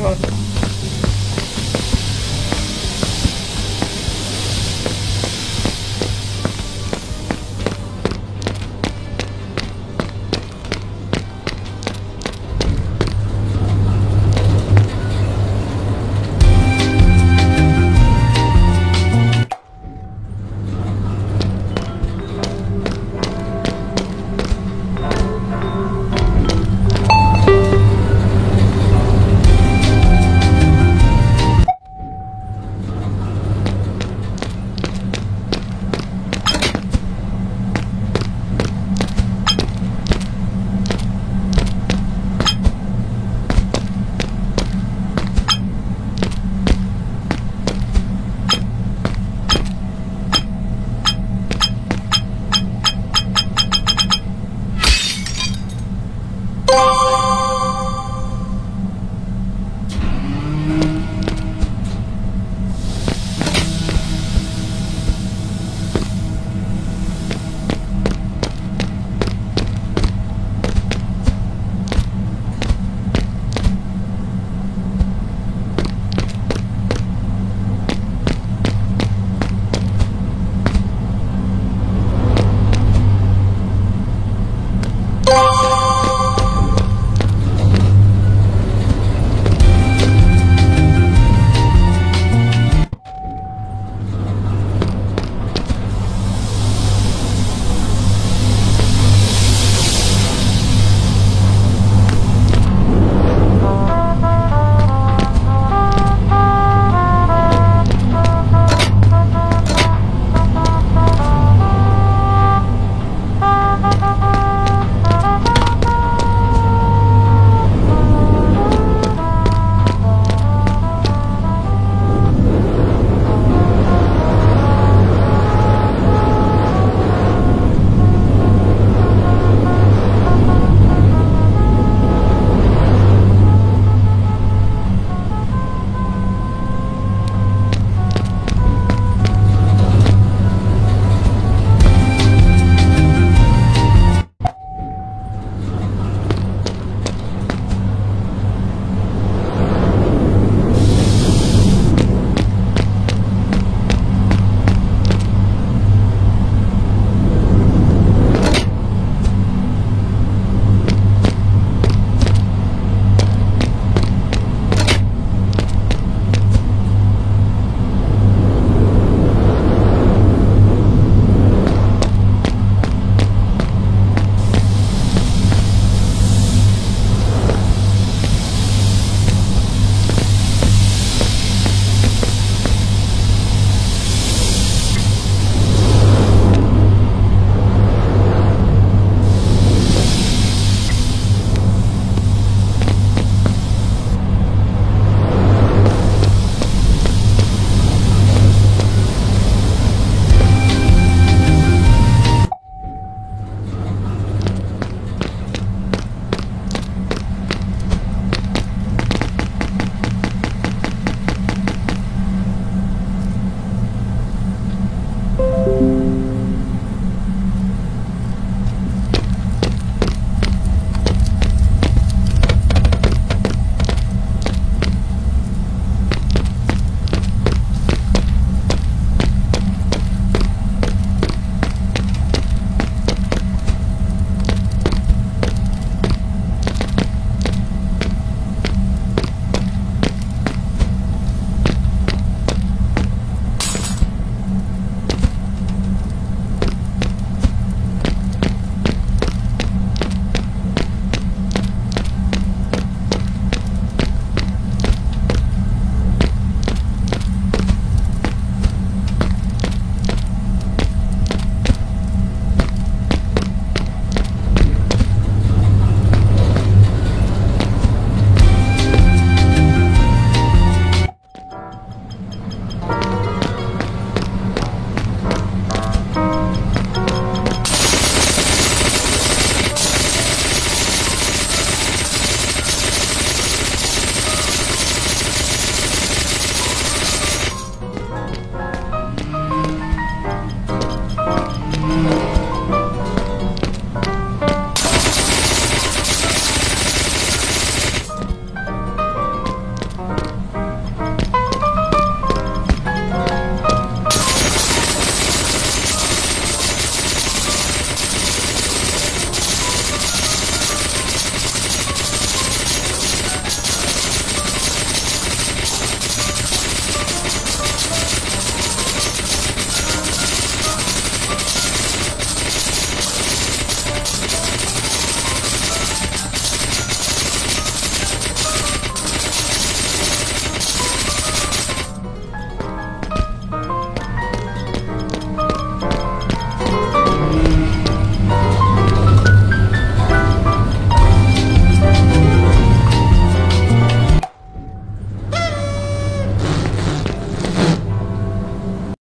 Oh.